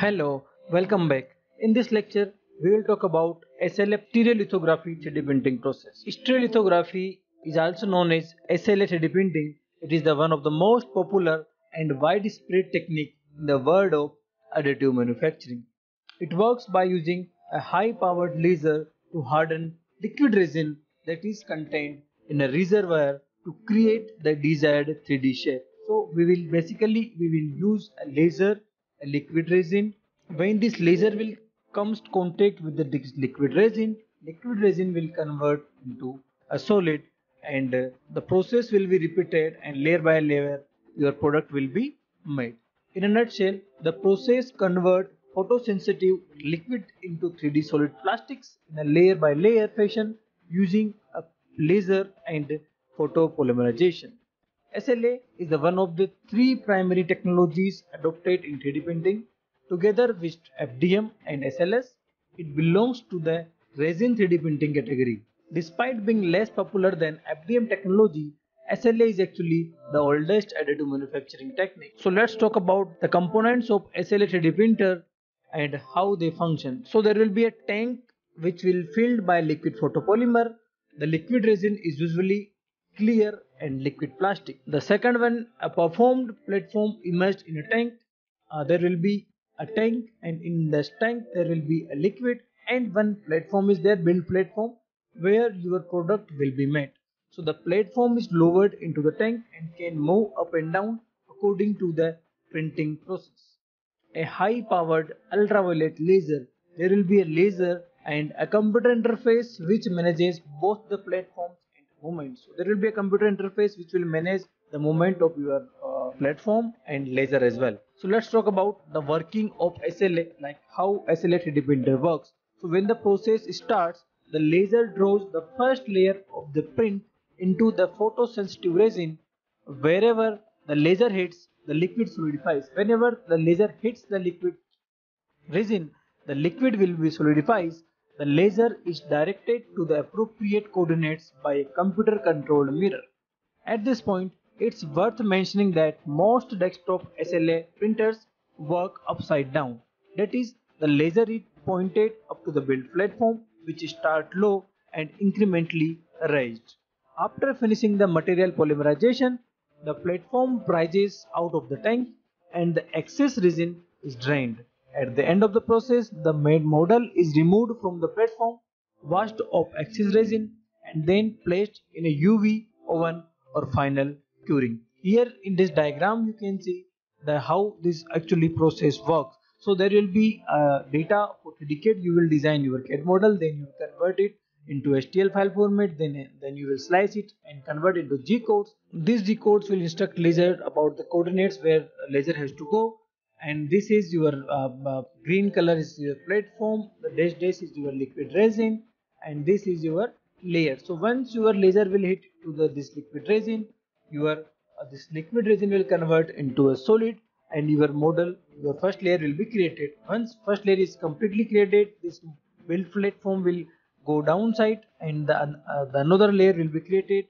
Hello, welcome back. In this lecture, we will talk about SLA stereolithography 3D printing process. Stereolithography is also known as SLA 3D printing. It is the one of the most popular and widespread technique in the world of additive manufacturing. It works by using a high-powered laser to harden liquid resin that is contained in a reservoir to create the desired 3D shape. So we will basically we will use a laser, liquid resin. When this laser will comes contact with the liquid resin, liquid resin will convert into a solid and uh, the process will be repeated and layer by layer your product will be made. In a nutshell, the process convert photosensitive liquid into 3D solid plastics in a layer by layer fashion using a laser and photopolymerization. SLA is the one of the three primary technologies adopted in 3D printing. Together with FDM and SLS, it belongs to the resin 3D printing category. Despite being less popular than FDM technology, SLA is actually the oldest additive manufacturing technique. So let's talk about the components of SLA 3D printer and how they function. So there will be a tank which will filled by liquid photopolymer. The liquid resin is usually clear and liquid plastic. The second one, a performed platform immersed in a tank. Uh, there will be a tank and in this tank there will be a liquid and one platform is there, build platform where your product will be made. So the platform is lowered into the tank and can move up and down according to the printing process. A high powered ultraviolet laser. There will be a laser and a computer interface which manages both the platforms So there will be a computer interface which will manage the movement of your uh, platform and laser as well. So let's talk about the working of SLA, like how SLA 3D printer works. So when the process starts, the laser draws the first layer of the print into the photosensitive resin. Wherever the laser hits, the liquid solidifies. Whenever the laser hits the liquid resin, the liquid will be solidifies the laser is directed to the appropriate coordinates by a computer controlled mirror. At this point, it's worth mentioning that most desktop SLA printers work upside down. That is, the laser is pointed up to the build platform which start low and incrementally raised. After finishing the material polymerization, the platform rises out of the tank and the excess resin is drained. At the end of the process, the made model is removed from the platform, washed off excess resin and then placed in a UV oven or final curing. Here in this diagram you can see the how this actually process works. So there will be uh, data for 3D CAD, you will design your CAD model, then you convert it into STL file format, then, then you will slice it and convert it into G codes. These G codes will instruct laser about the coordinates where laser has to go and this is your uh, uh, green color is your platform the dash dash is your liquid resin and this is your layer. So once your laser will hit to the this liquid resin your uh, this liquid resin will convert into a solid and your model your first layer will be created. Once first layer is completely created this build platform will go downside and the, uh, the another layer will be created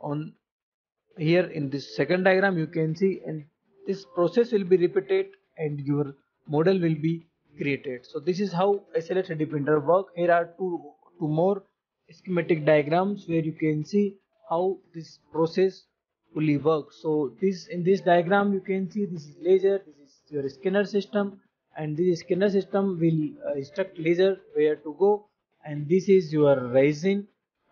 on here in this second diagram. You can see and this process will be repeated and your model will be created. So this is how SLA 3D printer work. Here are two two more schematic diagrams where you can see how this process fully works. So this in this diagram you can see this is laser this is your scanner system and this scanner system will uh, instruct laser where to go and this is your resin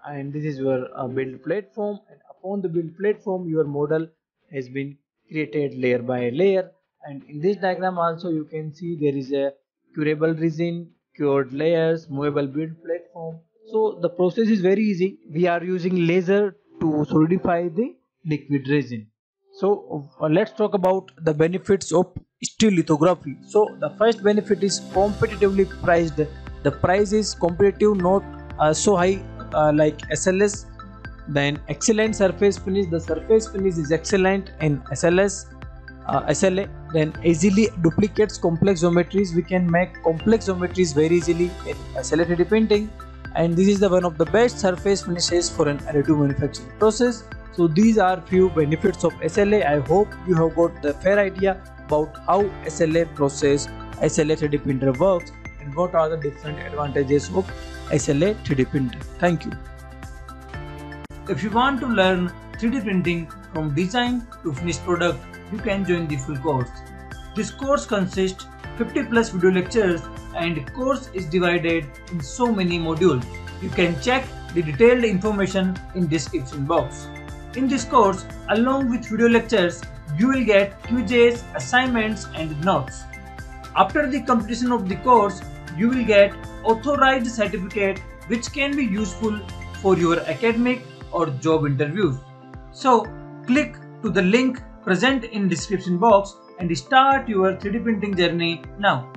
and this is your uh, build platform and upon the build platform your model has been created layer by layer and in this diagram also you can see there is a curable resin cured layers movable build platform. So the process is very easy. We are using laser to solidify the liquid resin. So uh, let's talk about the benefits of stereolithography so the first benefit is competitively priced. The price is competitive not uh, so high uh, like SLS then excellent surface finish. The surface finish is excellent in SLS uh, SLA then easily duplicates complex geometries we can make complex geometries very easily in SLA 3D printing and this is the one of the best surface finishes for an additive manufacturing process so these are few benefits of SLA I hope you have got the fair idea about how SLA process, SLA 3D printer works and what are the different advantages of SLA 3D printer. Thank you. If you want to learn 3D printing from design to finished product, you can join the full course. This course consists 50 plus video lectures and course is divided in so many modules. You can check the detailed information in description box. In this course, along with video lectures, you will get quizzes, assignments and notes. After the completion of the course, you will get authorized certificate which can be useful for your academic or job interviews. So click to the link present in description box and start your 3D printing journey now.